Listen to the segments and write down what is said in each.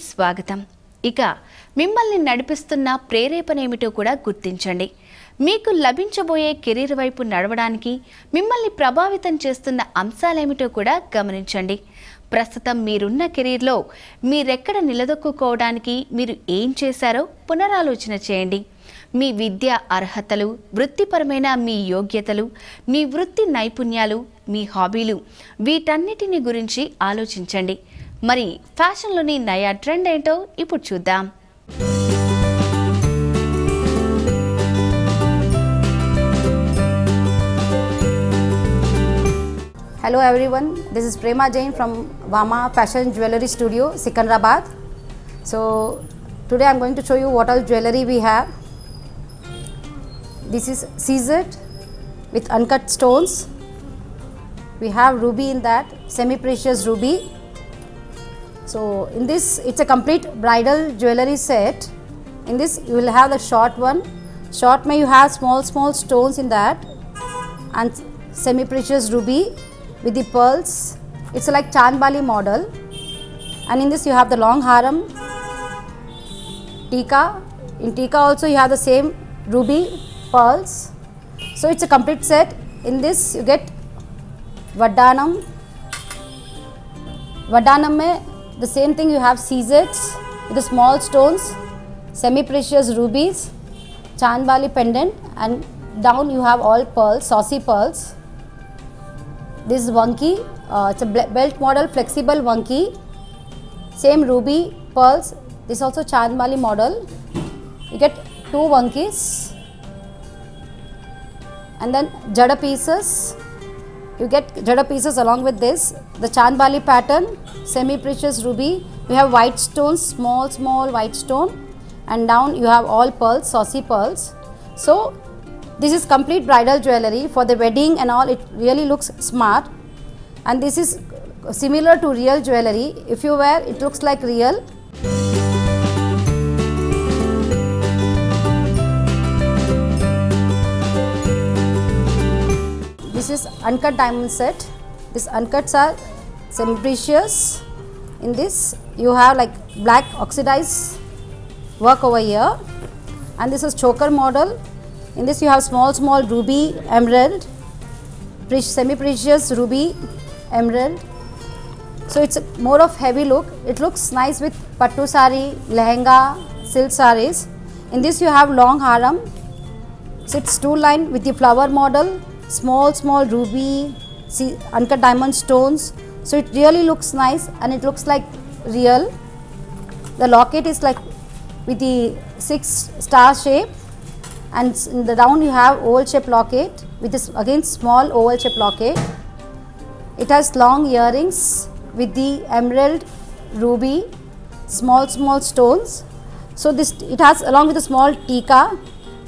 స్వాగతం. ఇక మిమ్మల్ని నడిపిస్తున్న ప్రేరేపణ ఏమిటో కూడా గుర్తించండి. మీకు లభించబోయే కెరీర్ వైపు నడవడానికి మిమ్మల్ని ప్రభావితం చేస్తున్న అంశాలేమిటో కూడా గమనించండి. ప్రస్తుతం మీరున్న కెరీర్లో మీరెక్కడ నిలదొక్కుకోవడానికి మీరు ఏం చేశారో పునరాలోచన చేయండి. మీ విద్యా అర్హతలు వృత్తిపరమైన మీ యోగ్యతలు మీ వృత్తి నైపుణ్యాలు మీ హాబీలు వీటన్నిటిని గురించి ఆలోచించండి. మరి ఫ్యాషన్లోని నయా ట్రెండ్ ఏంటో ఇప్పుడు చూద్దాం Hello everyone, this is Prema Jain from Vama Fashion Jewelry Studio, Sikandrabad. So today i am going to show you what all jewelry we have. This is CZ with uncut stones. We have ruby in that, semi-precious ruby. So in this, it's a complete bridal jewelry set. In this, you will have the short one. Short may you have small small stones in that and semi-precious ruby with the pearls. It's like Chandbali model. And in this you have the long haram, tika. In tika also you have the same ruby pearls. So it's a complete set. In this you get Vadanam. Vadanam mein the same thing you have with the small stones, semi-precious rubies, Chandbali pendant and down you have all pearls, saucy pearls. This is Vanki, uh, it's a belt model, flexible Vanki. Same ruby pearls. This also Chandbali model. You get two Vankis. And then Jada pieces. You get Jada pieces along with this. The Chandbali pattern, semi-precious ruby. You have white stones, small, small white stone. And down you have all pearls, saucy pearls. So this is complete bridal jewelry for the wedding and all. It really looks smart. And this is similar to real jewelry. If you wear, it looks like real. This is uncut diamond set. These uncuts are semi-precious. In this, you have like black oxidized work over here, and this is choker model. In this, you have small, small ruby, emerald, semi-precious ruby, emerald. So it's more of heavy look. It looks nice with pattu sari, lehenga, silk saris. In this, you have long haram, so it's two line with the flower model, small small ruby, see uncut diamond stones. So it really looks nice and it looks like real. The locket is like with the six star shape and in the down you have oval shape locket with this again small oval shape locket. It has long earrings with the emerald, ruby, small small stones. So this it has along with a small tika.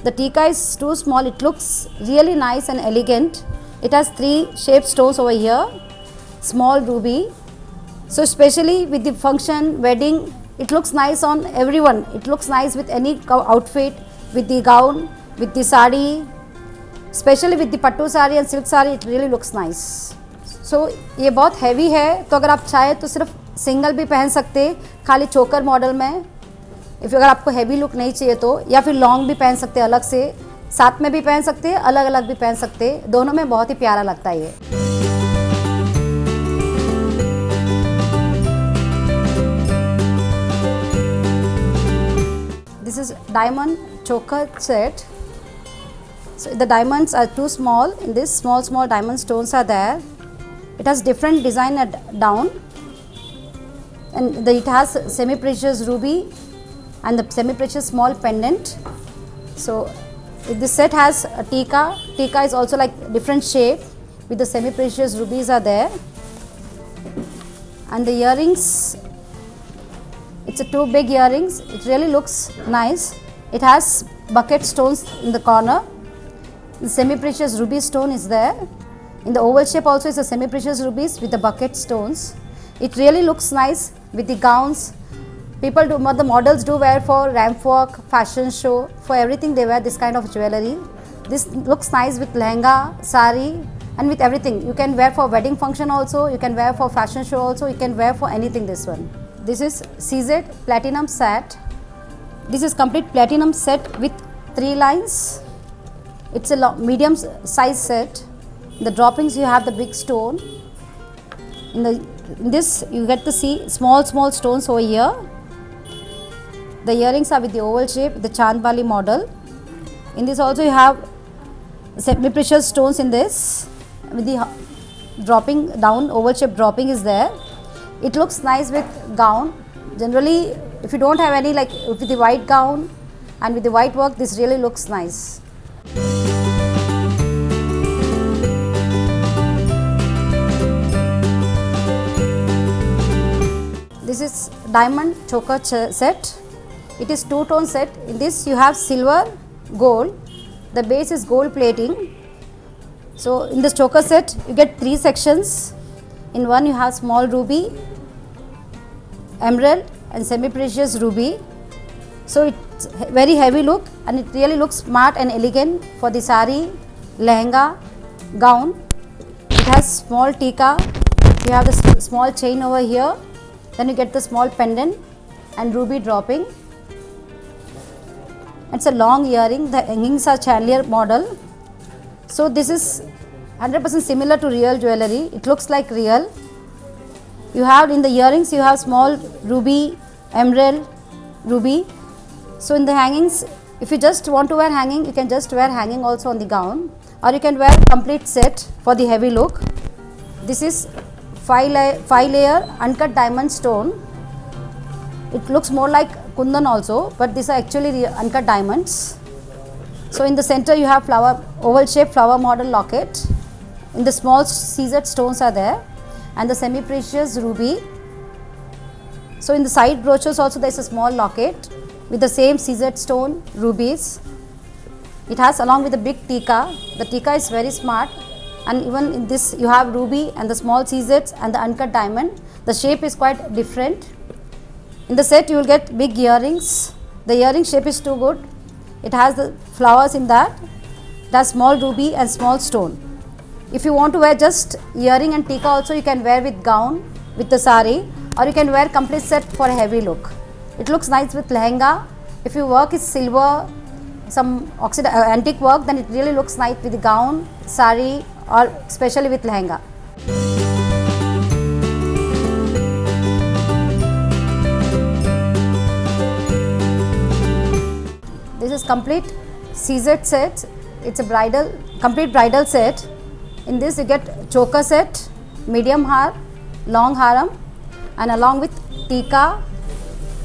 The tika is too small. It looks really nice and elegant. It has three shaped stones over here, small ruby. So especially with the function wedding, it looks nice on everyone. It looks nice with any outfit, with the gown, with the sari, specially with the pattu sari and silk sari it really looks nice so ये बहुत heavy है तो अगर आप चाहे तो सिर्फ़ single भी पहन सकते खाली चोकर मॉडल में इफ़ अगर आपको हैवी लुक नहीं चाहिए तो या फिर लॉन्ग भी पहन सकते अलग से साथ में भी पहन सकते अलग अलग भी पहन सकते दोनों में बहुत ही प्यारा लगता है ये this is diamond choker set so the diamonds are too small in this small small diamond stones are there it has different design at down and the, it has semi precious ruby and the semi precious small pendant so this set has a tika tika is also like different shape with the semi precious rubies are there and the earrings it's a two big earrings. It really looks nice. It has baguette stones in the corner. The semi-precious ruby stone is there. In the oval shape also is a semi-precious rubies with the baguette stones. It really looks nice with the gowns. People do, the models do wear for ramp walk, fashion show, for everything they wear this kind of jewelry. This looks nice with lehenga, sari and with everything. You can wear for wedding function also, you can wear for fashion show also, you can wear for anything this one. this is CZ platinum set. This is complete platinum set with three lines. It's a medium size set. The droppings you have the big stone. In the in this you get to see small small stones over here. The earrings are with the oval shape, the Chandbali model. In this also you have semi-precious stones in this. With the dropping down oval shape dropping is there. It looks nice with gown. Generally if you don't have any like with the white gown and with the white work this really looks nice. This is diamond choker set it is two tone set. In this you have silver gold. The base is gold plating. So in this choker set you get three sections. In one you have small ruby emerald and semi precious ruby. So it's very heavy look and it really looks smart and elegant for the sari lehenga gown. It has small tika. You have the small chain over here. Then you get the small pendant and ruby dropping it's a long earring. The hangings are chandelier model. So this is 100% similar to real jewelry. It looks like real. You have in the earrings you have small ruby emerald ruby. So in the hangings if you just want to wear hanging you can just wear hanging also on the gown. Or you can wear complete set for the heavy look. This is five, la- five layer uncut diamond stone. It looks more like kundan also but these are actually uncut diamonds so in the center you have flower oval shaped flower model locket in the small CZ stones are there and the semi precious ruby so in the side brochures also there is a small locket with the same CZ stone rubies. It has along with the big tika. The tika is very smart and even in this you have ruby and the small CZs and the uncut diamond. The shape is quite different. In the set you will get big earrings. The earring shape is too good. It has the flowers in that. It has small ruby and small stone. If you want to wear just earring and tika also you can wear with gown with the sari or you can wear complete set for a heavy look. It looks nice with lehenga. If your work is silver, some oxide, uh, antique work then it really looks nice with the gown, sari or especially with lehenga. This is complete CZ set. It's a bridal, complete bridal set. In this you get choker set, medium har, long haram and along with tika,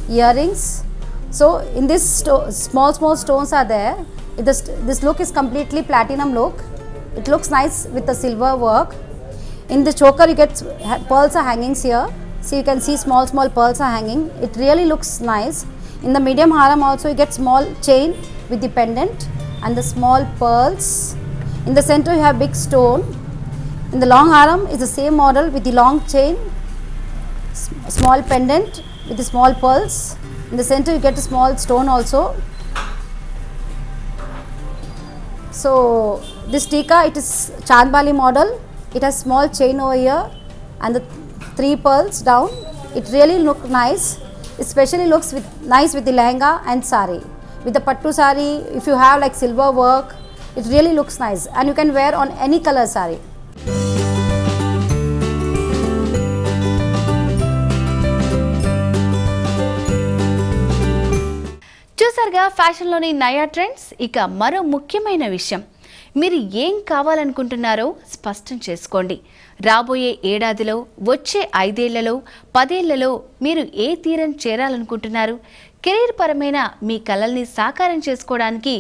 earrings. So in this small small stones are there. It is, this look is completely platinum look. It looks nice with the silver work. In the choker you get pearls are hangings here. So you can see small small pearls are hanging. It really looks nice. In the medium haram also you get small chain with the pendant and the small pearls. In the center you have big stone. In the long haram is the same model with the long chain, small pendant with the small pearls. In the center you get a small stone also. So this tika it is Chandbali model. It has small chain over here and the three pearls down. It really look nice. Especially looks with nice with the lehenga and sari. With the pattu sari, if you have like silver work, it really looks nice and you can wear on any color sari. చూసారుగా ఫ్యాషన్లోని నయా trends ఇక మరో ముఖ్యమైన విషయం మీరు ఏం కావాలనుకుంటున్నారో స్పష్టం చేసుకోండి. రాబోయే ఏడాదిలో వచ్చే ఐదేళ్ళలో పదేళ్ళలో మీరు ఏ తీరం చేరాలనుకుంటున్నారు? కెరీర్ పరమైన మీ కలల్ని సాకారం చేసుకోవడానికి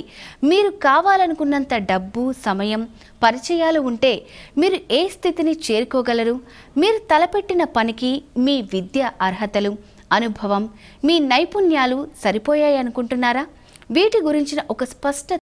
మీరు కావాలనుకున్నంత డబ్బు సమయం పరిచయాలు ఉంటే మీరు ఏ స్థితిని చేరుకోగలరు? మీరు తలపెట్టిన పనికి మీ విద్య అర్హతలు అనుభవం మీ నైపుణ్యాలు సరిపోయాయి అనుకుంటున్నారా వీటి గురించిన ఒక స్పష్ట